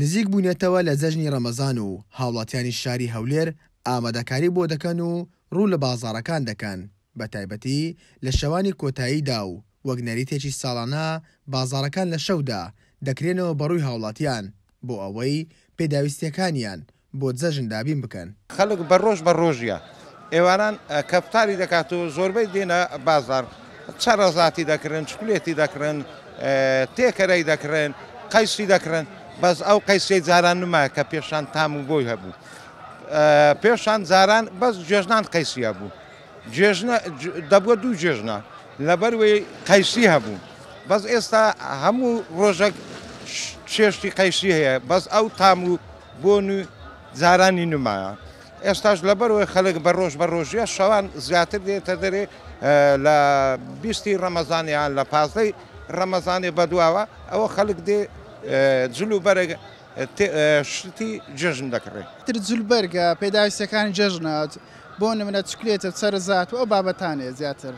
نزیک بووینەتەوە لە جەژنی رەمەزان و هاوڵاتیانی شاری هەولێر ئامادەکاری بۆ دەکەن و روو لە بازاڕەکان دەکەن بە تایبەتی لە شەوانی کۆتاییدا و وەک نەریتێکی ساڵانە بازاڕەکان لە شەودا دەکرێنەوە بەڕووی هاوڵاتیان بۆ ئەوەی پێداویستیەکانیان بۆ جەژن دابین بکەن. خەڵک بە ڕۆژ بە ڕۆژیە ئێواران کەفتاری دەکات و زۆربەی دێنە بازاڕ چەڕەزاتی دەکڕن، چکولێتی دەکڕن، تێکەرەی دەکڕن، قەیسی دەکڕن، بەس ئەو قەیسیەی جاران نمایە کە پێشان تام و بۆی هەبوو. پێشان جاران بەس جێژنان قەیسی هەبوو. جێژنە دەبووە دوو جێژنە لەبەر وەی قەیسی هەبوو. بەس ئێستا هەموو ڕۆژەک چێشتی قەیسی هەیە بەس ئەو تام و بۆ نوی جارانی نمایان ئێستاش لەبەرەوەی خەلک بە رۆژ بە رۆژیە شەوان زیاتر دێتە دەرێ لە بیستی رەمەزانیان لە پازدەی رەمەزانێ بەدواوە ئەوە خەلک دێ جل و بەرگ شتی جژن دەکڕێ تر جل بەرگە پێداویستەکانی جژنات بۆ نمونە چکلێتە چەرەزات و ئەو بابەتانێ زیاتر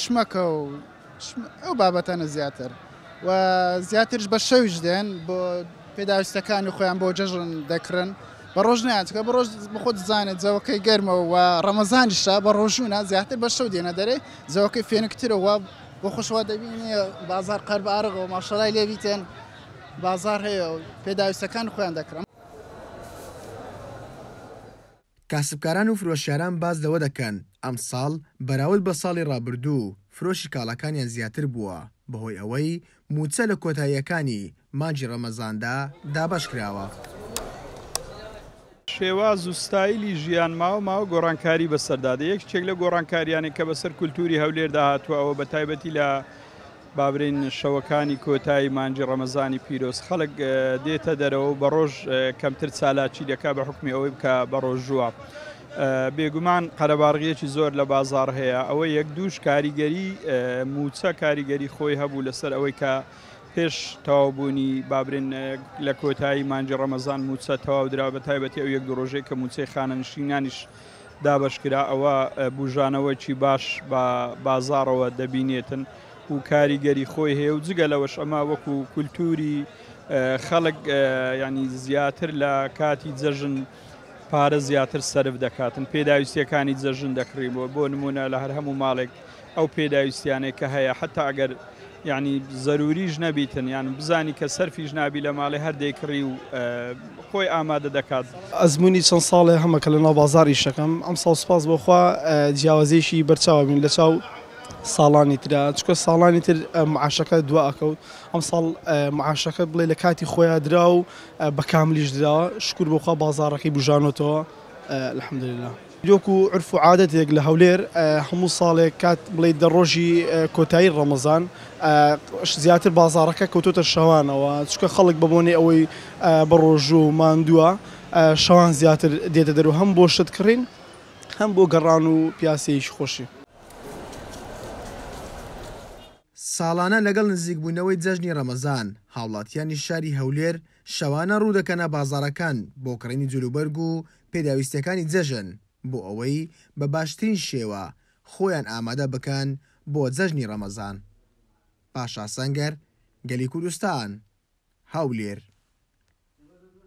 شمەکە و ئەو بابەتانە زیاتر و زیاترش بە شەویش دێن بۆ پێداویستەکانی خۆیان بۆ جەژن دەکرن بە ڕۆژ ناتکە بە ڕۆژ بەخۆت زانێت زەوەکەی گەرمەوە و ڕەمەزانیشە بە ڕۆژوونا زیاتر بە شەو دێنە دەرێ زەوەکەی فێنکترەوە بۆ خوشوا دەبینێ بازار قەر بە ئارغەوە ماشەڵای لێبیتێن بازار هەیە و پێداویستەکان خۆیان دەکرم کاسبکاران و فرۆشیاران باس لەوە دەکەن، ئەمساڵ بەراورد بە ساڵی رابردوو فرۆشی کاڵاکانیان زیاتر بووە، بەهۆی ئەوەی مووچە لە کۆتاییەکانی مانگی رەمەزاندا دابەشکراوە. شێواز و ستایلی ژیان ماوە ماوە گۆڕانکاری بەسەردا دێ، یەکێک لەو گۆڕانکارییانەی کە بەسەر کولتووری هەولێردا هاتووە ئەوە بەتایبەتی لە، با برێین شەوەکانی کۆتایی مانگی ڕەمەزانی پیرۆز خەڵک دێتە دەرەوە و بە ڕۆژ کەمتر چالاکی دەکا بە حکمی ئەوەی بکە بە ڕۆژووە. بێگومان قەرەباڕغیەکی زۆر لە بازار هەیە ئەوە یەک دووش کاریگەری موچە کاریگەری خۆی هەبوو لەسەر ئەوەی کە پێش تەواوبوونی بابرێن لە کۆتایی مانگی ڕەمەزان موچە تەواو درا بە تایبەتی ئەو یەک دو ڕۆژێک کە موچەی خانەنشینانیش دابەشکرا ئەوا بوژانەوەکی باش بە بازاڕەوە دەبینێتن و کاریگەری خۆی هەیە و جگە لەوەش ئەمە وەکو کولتوری خەڵک ینی زیاتر لە کاتی جەژن پارە زیاتر سرف دەکاتن پێداویستیەکانی جەژن دەکڕیبووە بۆ نمونە لە هەر هەموو ماڵێک ئەو پێداویستیانەی کە هەیە حەتا ئەگەر یانی زەروریش نەبیتن یان بزانی کە سەرفیش نابی لە ماڵێ هەر دەیکڕی و خۆی ئامادە دەکات. ئەزموونی چەند ساڵێ هەمە کە لەناو بازاڕ ئیش دەکەم، ئەمساڵ سوپاس بۆ خوا جیاوازییەکی بەرچاو ئەبین لە چاو ساڵانی ترا، چونکە ساڵانی تر معاشەکە دوا ئەکەوت، ئەمساڵ معاشەکە بڵێ لە کاتی خۆیا درا و بە کاملیش دراوە، شکور بۆ خوا بازاڕەکەی بووژانۆتەوە الحمدللە. وەکو عورف و عادەتێک لە هەولێر هەموو ساڵێک کات بڵێی دە ڕۆژی کۆتایی ڕەمەزان زیاتر بازاڕەکە کەوتۆتە شەوانەوە چکە خەڵک بە بۆنەی ئەوەی بە ڕۆژوو و ماندووە شەوان زیاتر دێتە دەرو هەم بۆ شت کڕین هەم بۆ گەڕان و پیاسەیەکی خۆشی. ساڵانە لەگەڵ نزیک بوونەوەی جەژنی ڕەمەزان هاوڵاتیانی شاری هەولێر شەوانە ڕوودەکەنە بازاڕەکان بۆ کڕینی جلوبەرگ و پێداویستیەکانی جەژن بۆ ئەوەی بە باشترین شێوە خۆیان ئامادە بکەن بۆ جەژنی ڕەمەزان پاشا سەنگەر، گەلی کوردستان، هەولێر.